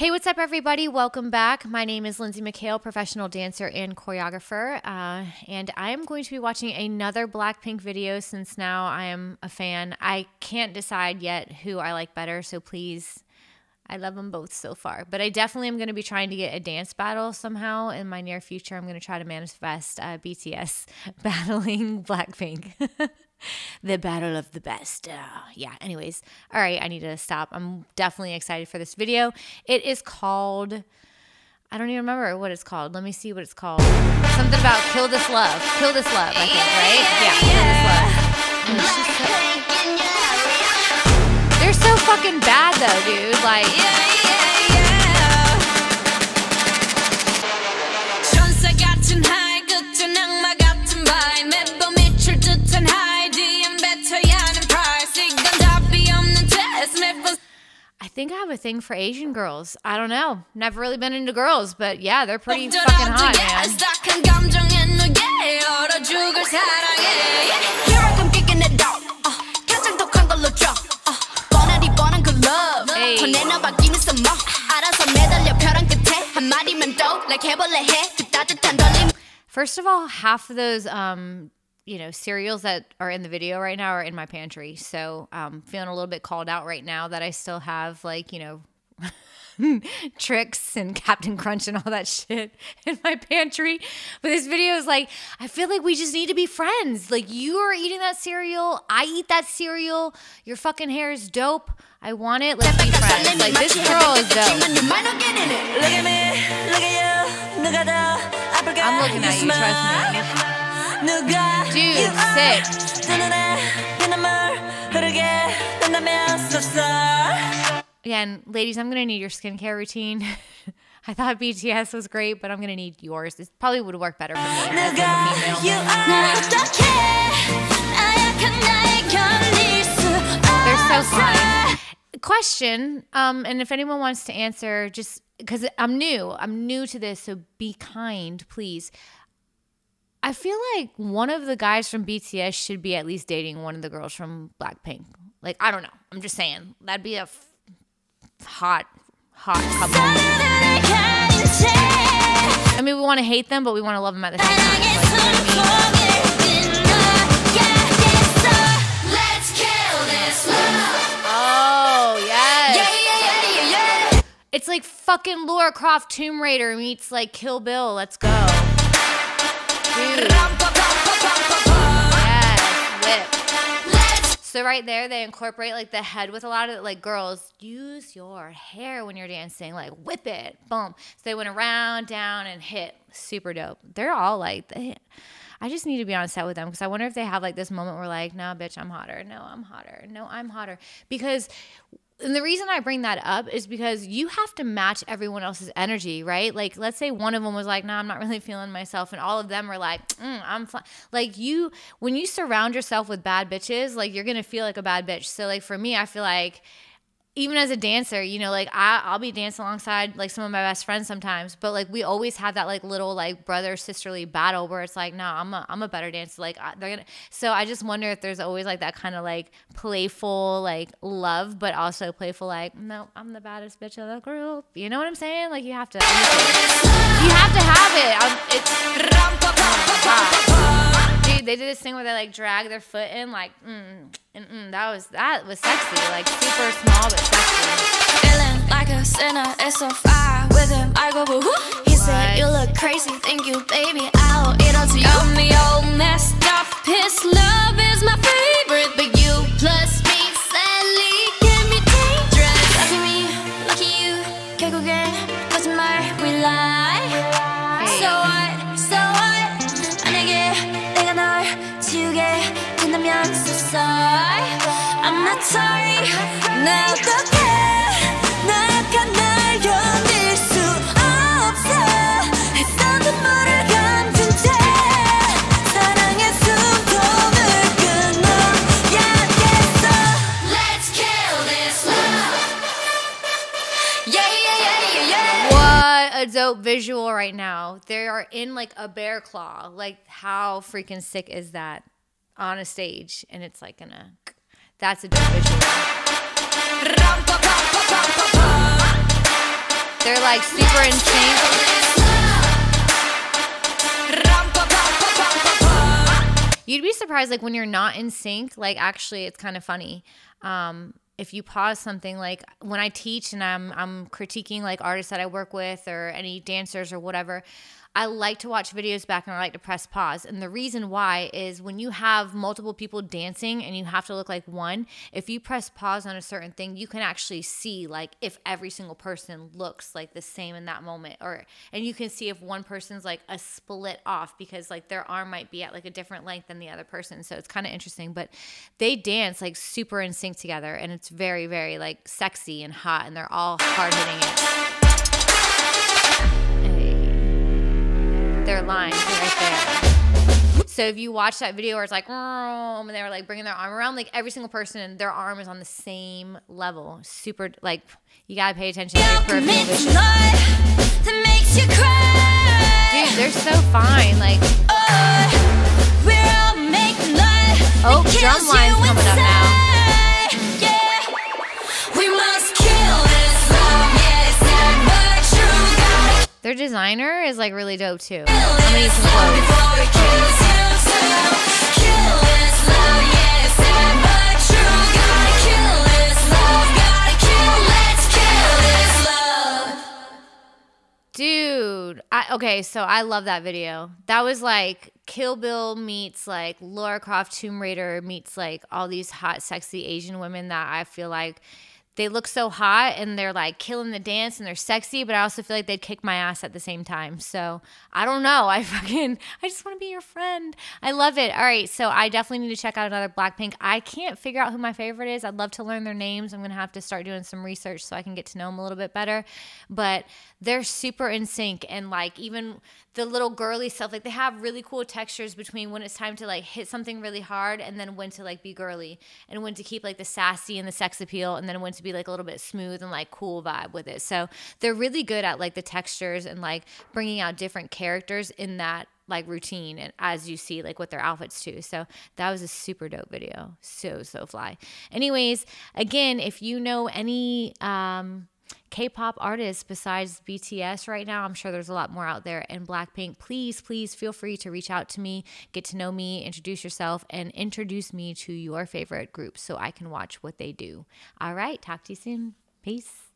Hey, what's up, everybody? Welcome back. My name is Lindsey Mackail, professional dancer and choreographer, uh, and I am going to be watching another Blackpink video since now I am a fan. I can't decide yet who I like better, so please, I love them both so far. But I definitely am going to be trying to get a dance battle somehow in my near future. I'm going to try to manifest uh, BTS battling Blackpink. the battle of the best. Uh, yeah, anyways. All right, I need to stop. I'm definitely excited for this video. It is called I don't even remember what it's called. Let me see what it's called. Something about kill this love. Kill this love, I think, right? Yeah, kill this love. They're so fucking bad though, dude. think I have a thing for Asian girls. I don't know. Never really been into girls, but yeah, they're pretty fucking hot, man. First of all, half of those um, you know, cereals that are in the video right now are in my pantry. So I'm um, feeling a little bit called out right now that I still have like, you know, Trix and Captain Crunch and all that shit in my pantry. But this video is like, I feel like we just need to be friends. Like you are eating that cereal. I eat that cereal. Your fucking hair is dope. I want it. Let's be friends. Like this girl is dope. I'm looking at you, trust me. Dude, sick. Again, ladies, I'm gonna need your skincare routine. I thought BTS was great, but I'm gonna need yours. This probably would work better for me. They're so fun. Question, um, and if anyone wants to answer, just because I'm new, I'm new to this, so be kind, please. I feel like one of the guys from BTS should be at least dating one of the girls from Blackpink. Like, I don't know. I'm just saying. That'd be a f- hot, hot couple. I mean, we want to hate them, but we want to love them at the same time. It's like fucking Laura Croft Tomb Raider meets like Kill Bill. Let's go. So right there, they incorporate like the head with a lot of like girls use your hair when you're dancing, like whip it, boom. So they went around, down, and hit. Super dope. They're all like they. I just need to be on set with them because I wonder if they have like this moment where like, no, bitch, I'm hotter. No, I'm hotter. No, I'm hotter. Because and the reason I bring that up is because you have to match everyone else's energy, right? Like, let's say one of them was like, "No, I'm not really feeling myself," and all of them are like, mm, "I'm fine." Like you, when you surround yourself with bad bitches, like you're gonna feel like a bad bitch. So, like for me, I feel like even as a dancer, you know, like I, I'll be dancing alongside like some of my best friends sometimes, but like we always have that like little like brother sisterly battle where it's like, no, I'm a I'm a better dancer. Like I, they're gonna. So I just wonder if there's always like that kind of like playful like love, but also playful like, no, I'm the baddest bitch of the group. You know what I'm saying? Like you have to, you have to have it. Um, it's Dude, they did this thing where they like drag their foot in, like, mm, and mm, that was that was sexy, like super small but sexy. feeling like a sinner. It's so fire with him. I go boo hoo. He said you look crazy. Thank you, baby. I'll eat all to you. Got me all messed 된다면 so sorry. I'm not sorry. 나 어떡해? 나약한 날 견딜 수 없어. 했던 눈물을 감춘 채 사랑의 숨통을 끊어야겠어. Let's kill this love. Yeah, yeah, yeah, yeah, yeah. What a dope visual right now. They are in like a bear claw. Like how freaking sick is that On a stage? And it's like gonna. That's a. They're like super in sync. You'd be surprised, like when you're not in sync. Like actually, it's kind of funny. Um, if you pause something, like when I teach and I'm I'm critiquing like artists that I work with or any dancers or whatever, I like to watch videos back and I like to press pause. And the reason why is when you have multiple people dancing and you have to look like one, if you press pause on a certain thing, you can actually see like if every single person looks like the same in that moment or and you can see if one person's like a split off because like their arm might be at like a different length than the other person. So it's kind of interesting, but they dance like super in sync together and it's very very like sexy and hot and they're all hard hitting it. Lines right there. So if you watch that video where it's like, and they were like bringing their arm around, like every single person, their arm is on the same level. Super, like you gotta pay attention to your peripheral vision. Dude, they're so fine. Like, oh, oh drum line's coming up now. Their designer is like really dope too. I'm gonna use some clothes. Dude, I, okay, so I love that video. That was like Kill Bill meets like Laura Croft Tomb Raider meets like all these hot, sexy Asian women that I feel like they look so hot and they're like killing the dance and they're sexy, but I also feel like they'd kick my ass at the same time. So I don't know. I fucking, I just want to be your friend. I love it. All right. So I definitely need to check out another Blackpink. I can't figure out who my favorite is. I'd love to learn their names. I'm going to have to start doing some research so I can get to know them a little bit better. But they're super in sync and like even the little girly stuff, like they have really cool textures between when it's time to like hit something really hard and then when to like be girly and when to keep like the sassy and the sex appeal and then when to be like a little bit smooth and like cool vibe with it. So they're really good at like the textures and like bringing out different characters in that like routine and as you see like with their outfits too. So that was a super dope video. So so fly. Anyways, again, if you know any um K-pop artists besides BTS right now. I'm sure there's a lot more out there. And Blackpink, please, please feel free to reach out to me, get to know me, introduce yourself, and introduce me to your favorite group so I can watch what they do. All right, talk to you soon. Peace.